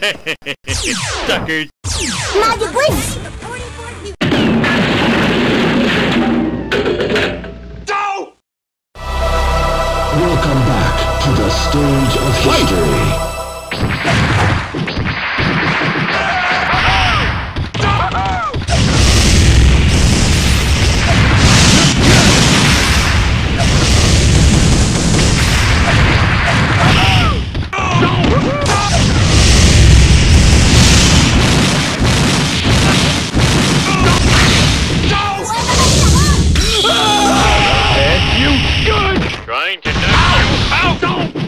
Suckers. Magic wins! Welcome back to the stage of history. You knock you